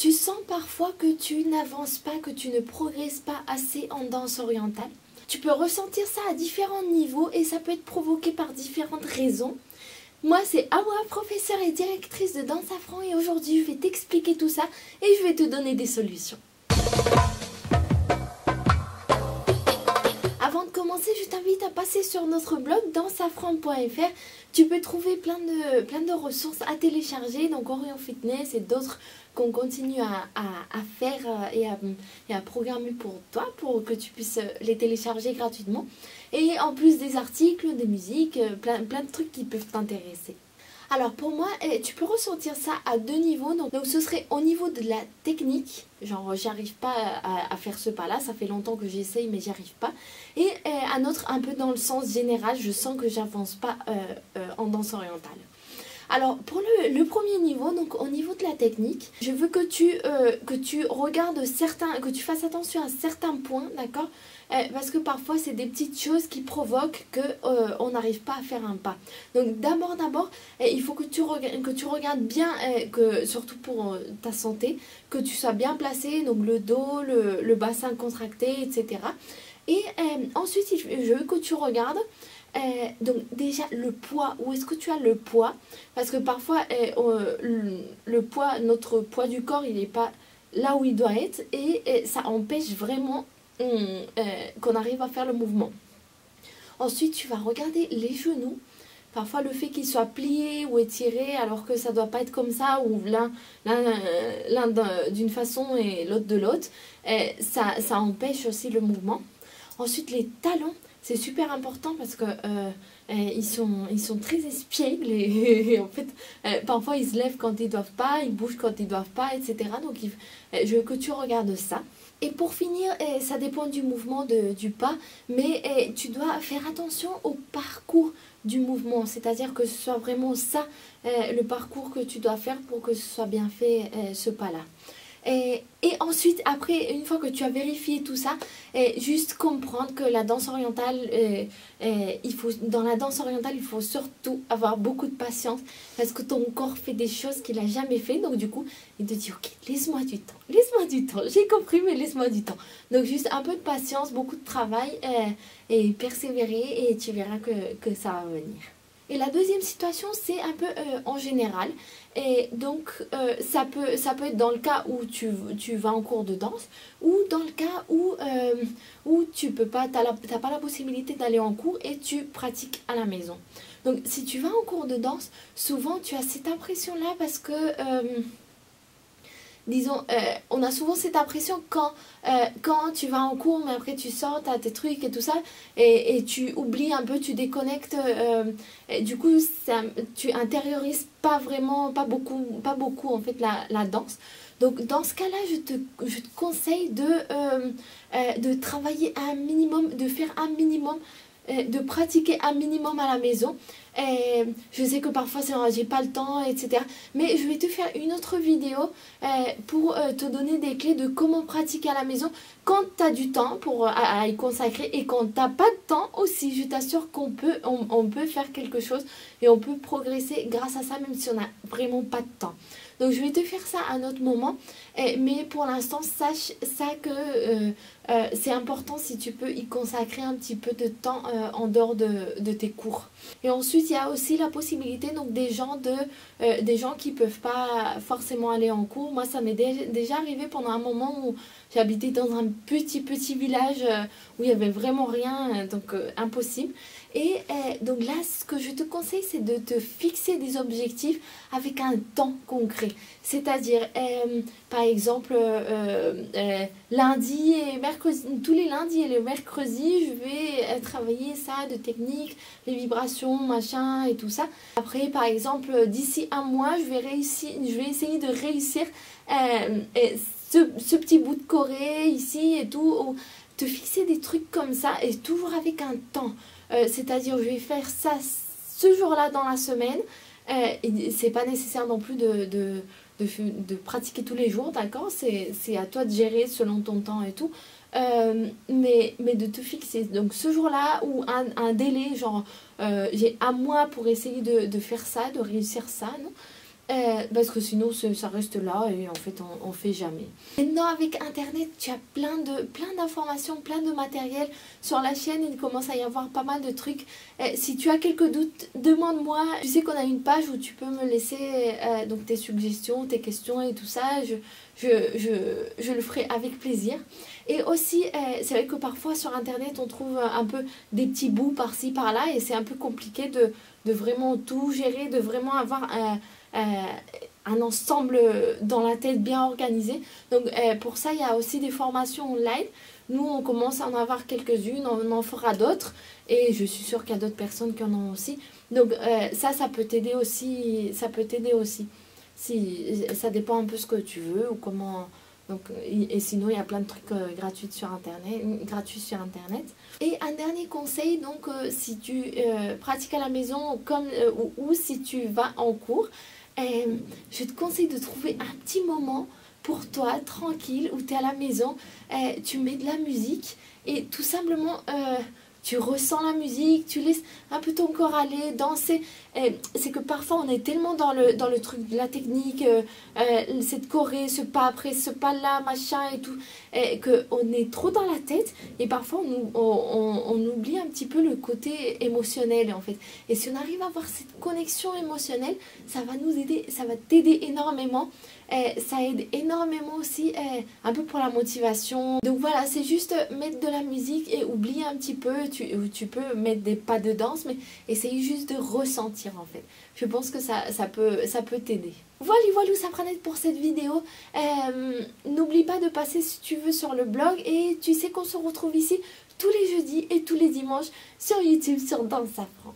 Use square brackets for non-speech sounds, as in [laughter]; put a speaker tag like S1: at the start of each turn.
S1: Tu sens parfois que tu n'avances pas, que tu ne progresses pas assez en danse orientale. Tu peux ressentir ça à différents niveaux et ça peut être provoqué par différentes raisons. Moi, c'est Awa, professeure et directrice de Danse Afro et aujourd'hui, je vais t'expliquer tout ça et je vais te donner des solutions. T'invite à passer sur notre blog dansafran.fr. Tu peux trouver plein de, plein de ressources à télécharger, donc Orion Fitness et d'autres qu'on continue à, faire euh, et à, programmer pour toi, pour que tu puisses les télécharger gratuitement. Et en plus des articles, des musiques, euh, plein, plein de trucs qui peuvent t'intéresser. Alors pour moi, eh, tu peux ressentir ça à deux niveaux. Donc, ce serait au niveau de la technique. Genre j'arrive pas à, faire ce pas là. Ça fait longtemps que j'essaye mais j'y arrive pas. Et eh, un autre un peu dans le sens général. Je sens que j'avance pas euh, euh, en danse orientale. Alors pour le, premier niveau, donc au niveau de la technique, je veux que tu, euh, regardes certains, que tu fasses attention à certains points, d'accord? Euh, Parce que parfois c'est des petites choses qui provoquent que euh, on n'arrive pas à faire un pas. Donc d'abord, d'abord, il faut que tu, que tu regardes bien, que, surtout pour ta santé, que tu sois bien placé, donc le dos, le bassin contracté, etc. Et ensuite, je veux que tu regardes euh, donc déjà le poids, où est-ce que tu as le poids? Parce que parfois euh, le, poids, notre poids du corps, il n'est pas là où il doit être et, ça empêche vraiment euh, qu'on arrive à faire le mouvement. Ensuite, tu vas regarder les genoux. Parfois, le fait qu'ils soient pliés ou étirés alors que ça ne doit pas être comme ça, ou l'un d'une façon et l'autre de l'autre, ça, ça empêche aussi le mouvement. Ensuite, les talons c'est super important parce que euh, euh, ils, sont, très espiègles [laughs] et, en fait euh, parfois ils se lèvent quand ils doivent pas, ils bougent quand ils doivent pas, etc. Donc je veux que tu regardes ça. Et pour finir, ça dépend du mouvement du pas, mais tu dois faire attention au parcours du mouvement, c'est-à-dire que ce soit vraiment ça le parcours que tu dois faire pour que ce soit bien fait ce pas-là. Et, ensuite, après, une fois que tu as vérifié tout ça, juste comprendre que la danse orientale, euh, euh, il faut, dans la danse orientale, il faut surtout avoir beaucoup de patience parce que ton corps fait des choses qu'il n'a jamais fait. Donc du coup, il te dit, ok, laisse-moi du temps, laisse-moi du temps. J'ai compris, mais laisse-moi du temps. Donc juste un peu de patience, beaucoup de travail euh, et persévérer et tu verras que, que ça va venir. Et la deuxième situation, c'est un peu en général. Et donc, euh, ça, peut, ça peut être dans le cas où tu, tu, vas en cours de danse ou dans le cas où, euh, où tu peux pas, n'as pas la possibilité d'aller en cours et tu pratiques à la maison. Donc, si tu vas en cours de danse, souvent tu as cette impression-là parce que... Disons, euh, on a souvent cette impression quand, euh, quand tu vas en cours, mais après tu sors, tu as tes trucs et tout ça, et, tu oublies un peu, tu déconnectes, euh, du coup, ça, tu intériorises pas vraiment, pas beaucoup, pas beaucoup en fait la, danse. Donc dans ce cas-là, je te, je te conseille de, de travailler un minimum, de faire un minimum de pratiquer un minimum à la maison. Et je sais que parfois j'ai pas le temps, etc. Mais je vais te faire une autre vidéo euh, pour euh, te donner des clés de comment pratiquer à la maison quand tu as du temps pour euh, à, y consacrer et quand tu n'as pas de temps aussi. Je t'assure qu'on peut, on, peut faire quelque chose et on peut progresser grâce à ça même si on n'a vraiment pas de temps. Donc je vais te faire ça à un autre moment. mais pour l'instant, sache ça que euh, c'est important si tu peux y consacrer un petit peu de temps euh, en dehors de, tes cours. Et ensuite, il y a aussi la possibilité donc des gens euh, qui peuvent pas forcément aller en cours. Moi, ça m'est déjà arrivé pendant un moment où j'habitais dans un petit petit village où il y avait vraiment rien, donc impossible. Et donc là, ce que je te conseille, c'est de te fixer des objectifs avec un temps concret. C'est-à-dire, par exemple, lundi et mercredi, tous les lundis et les mercredis, je vais euh, travailler ça de technique, les vibrations, machin et tout ça. Après, par exemple, d'ici un mois, je vais, réussir, je vais essayer de réussir euh, ce, petit bout de Corée ici et tout. Te fixer des trucs comme ça et toujours avec un temps. Euh, c'est-à-dire, je vais faire ça ce jour-là dans la semaine. Euh, c'est pas nécessaire non plus de, de, de pratiquer tous les jours, d'accord? C'est à toi de gérer selon ton temps et tout. Euh, mais, mais de te fixer. Donc ce jour-là, ou un, délai, genre j'ai un mois pour essayer de, de, faire ça, de réussir ça, non? Euh, parce que sinon ça reste là et en fait on, on fait jamais. Maintenant avec internet tu as plein de plein d'informations, plein de matériel sur la chaîne, il commence à y avoir pas mal de trucs. Euh, si tu as quelques doutes, demande-moi. Tu sais qu'on a une page où tu peux me laisser euh, donc tes suggestions, tes questions et tout ça. Je, je, je, je le ferai avec plaisir. Et aussi, c'est vrai que parfois sur internet on trouve un peu des petits bouts par-ci par-là et c'est un peu compliqué de, de vraiment tout gérer, de vraiment avoir un un ensemble dans la tête bien organisé. Donc euh, pour ça, il y a aussi des formations online. Nous, on commence à en avoir quelques-unes, on en fera d'autres. Et je suis sûre qu'il y a d'autres personnes qui en ont aussi. Donc euh, ça, ça peut t'aider aussi. Ça peut t'aider aussi. Si, ça dépend un peu ce que tu veux ou comment... Donc, et sinon, il y a plein de trucs gratuits sur Internet, gratuits sur Internet. Et un dernier conseil, donc, si tu pratiques à la maison comme, ou, si tu vas en cours, euh, je te conseille de trouver un petit moment pour toi, tranquille, où tu es à la maison, euh, tu mets de la musique et tout simplement euh, tu ressens la musique, tu laisses un peu ton corps aller, danser. C'est que parfois on est tellement dans le, dans le truc de la technique, cette choré, ce pas après, ce pas là, machin et tout, qu'on est trop dans la tête et parfois on, on, on, oublie un petit peu le côté émotionnel en fait. Et si on arrive à avoir cette connexion émotionnelle, ça va nous aider, ça va t'aider énormément. Ça aide énormément aussi un peu pour la motivation. Donc voilà, c'est juste mettre de la musique et oublier un petit peu. Tu, tu peux mettre des pas de danse, mais essaye juste de ressentir en fait. Je pense que ça, peut ça peut t'aider. Voilà, voilà, ça prend pour cette vidéo. Euh, n'oublie pas de passer si tu veux sur le blog et tu sais qu'on se retrouve ici tous les jeudis et tous les dimanches sur YouTube sur Dans Safran.